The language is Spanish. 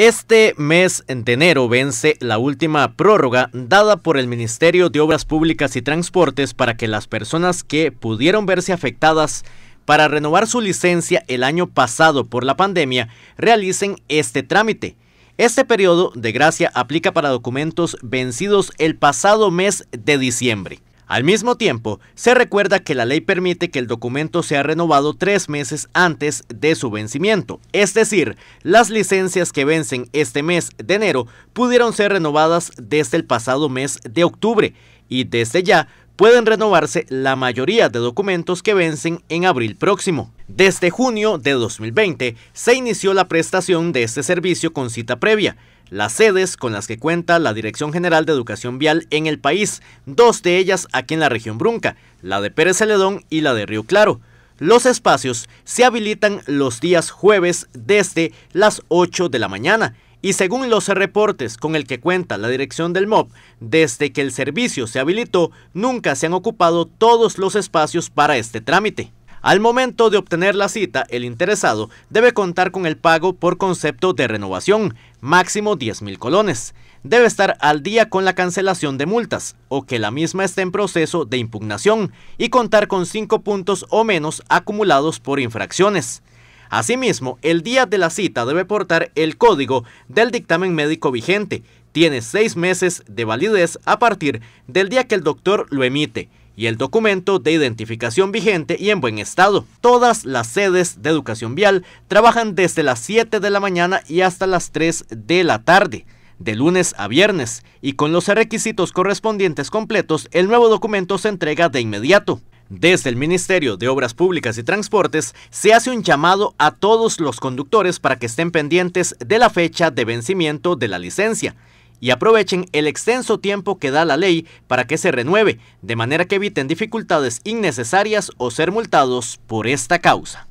Este mes de enero vence la última prórroga dada por el Ministerio de Obras Públicas y Transportes para que las personas que pudieron verse afectadas para renovar su licencia el año pasado por la pandemia realicen este trámite. Este periodo de gracia aplica para documentos vencidos el pasado mes de diciembre. Al mismo tiempo, se recuerda que la ley permite que el documento sea renovado tres meses antes de su vencimiento, es decir, las licencias que vencen este mes de enero pudieron ser renovadas desde el pasado mes de octubre y desde ya pueden renovarse la mayoría de documentos que vencen en abril próximo. Desde junio de 2020 se inició la prestación de este servicio con cita previa, las sedes con las que cuenta la Dirección General de Educación Vial en el país, dos de ellas aquí en la región Brunca, la de Pérez Celedón y la de Río Claro. Los espacios se habilitan los días jueves desde las 8 de la mañana y según los reportes con el que cuenta la dirección del MOB, desde que el servicio se habilitó, nunca se han ocupado todos los espacios para este trámite. Al momento de obtener la cita, el interesado debe contar con el pago por concepto de renovación, máximo 10 mil colones. Debe estar al día con la cancelación de multas o que la misma esté en proceso de impugnación y contar con 5 puntos o menos acumulados por infracciones. Asimismo, el día de la cita debe portar el código del dictamen médico vigente. Tiene seis meses de validez a partir del día que el doctor lo emite y el documento de identificación vigente y en buen estado. Todas las sedes de educación vial trabajan desde las 7 de la mañana y hasta las 3 de la tarde de lunes a viernes, y con los requisitos correspondientes completos, el nuevo documento se entrega de inmediato. Desde el Ministerio de Obras Públicas y Transportes se hace un llamado a todos los conductores para que estén pendientes de la fecha de vencimiento de la licencia y aprovechen el extenso tiempo que da la ley para que se renueve, de manera que eviten dificultades innecesarias o ser multados por esta causa.